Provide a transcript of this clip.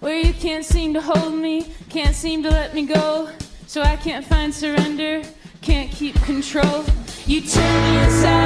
where you can't seem to hold me, can't seem to let me go. So I can't find surrender, can't keep control. You turn me inside